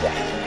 Yeah.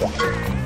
Yeah.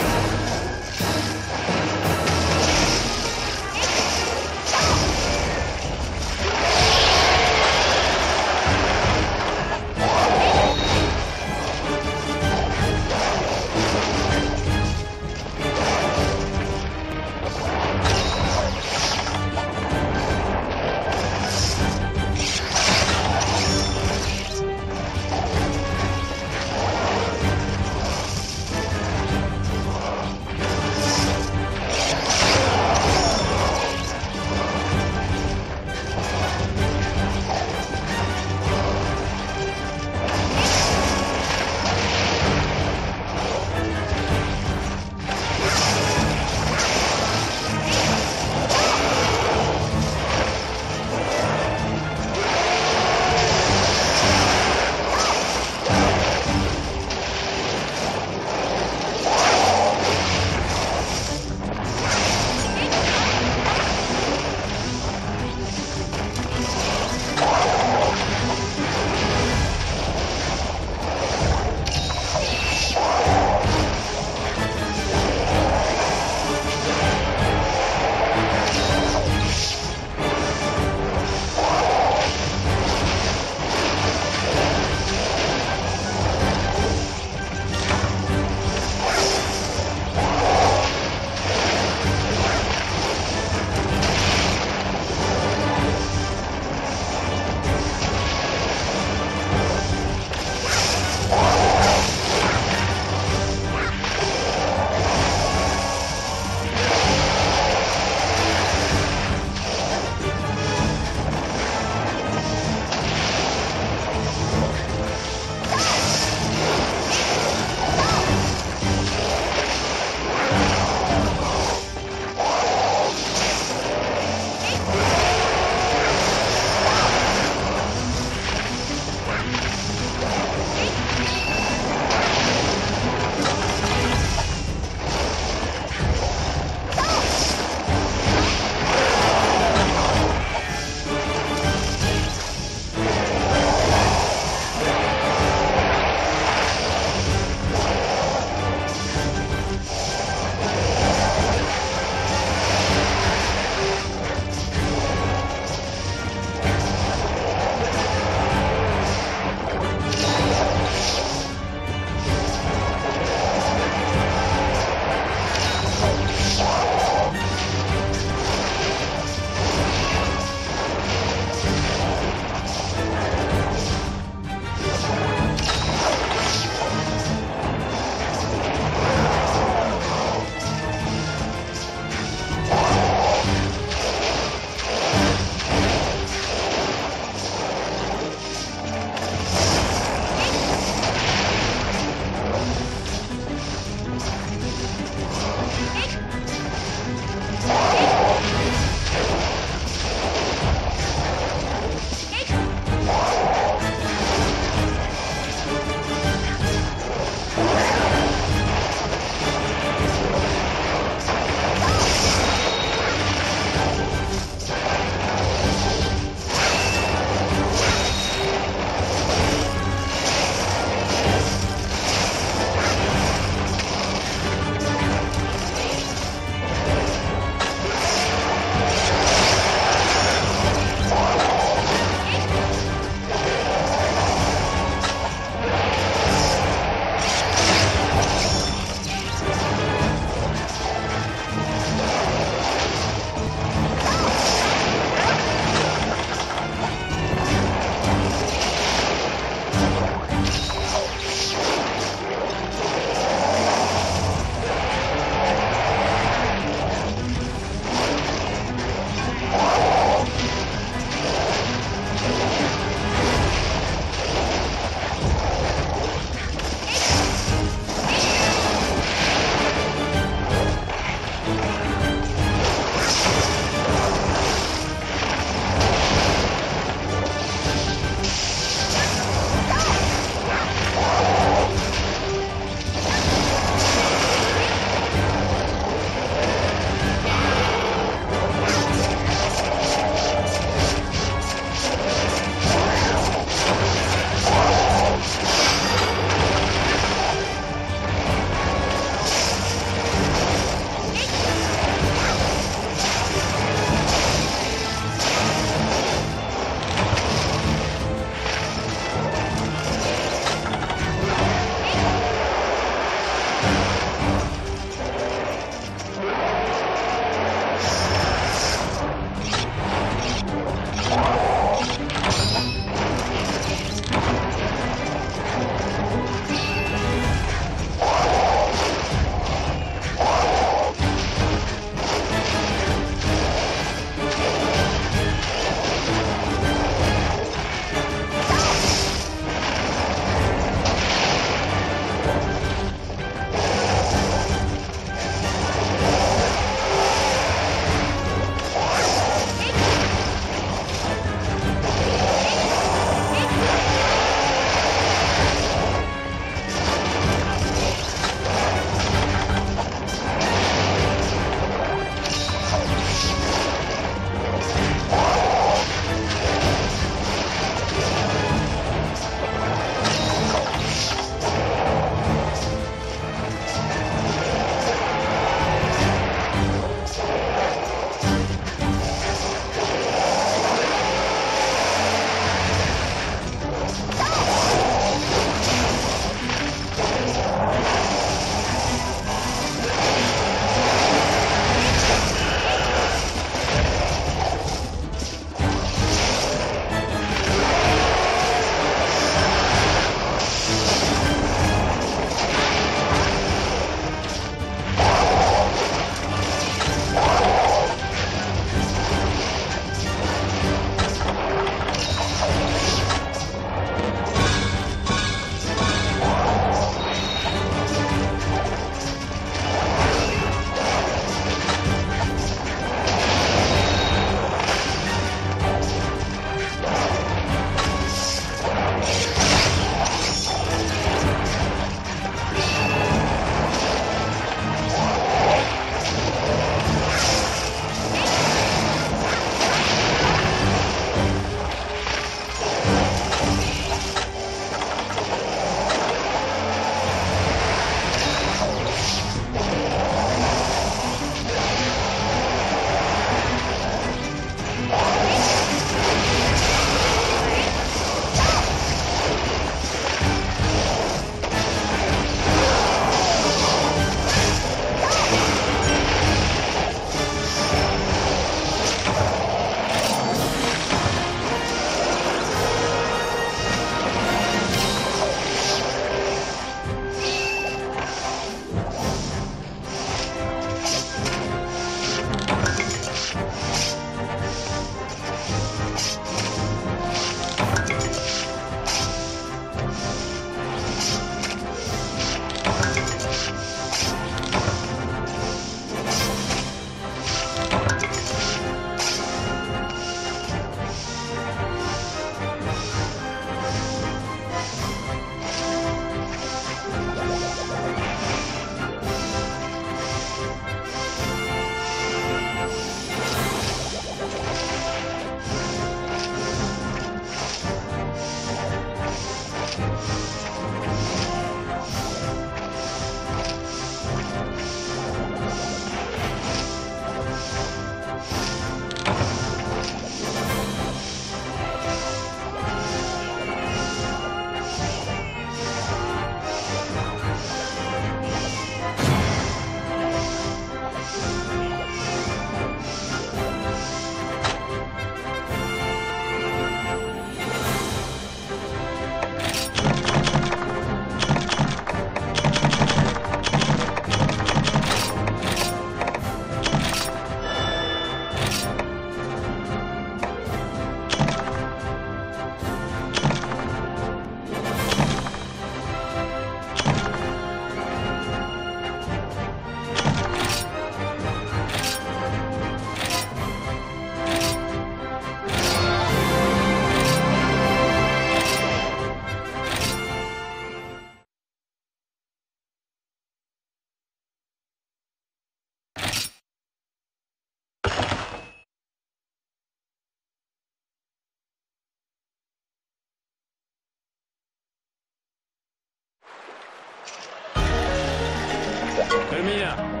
termina.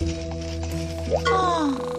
요!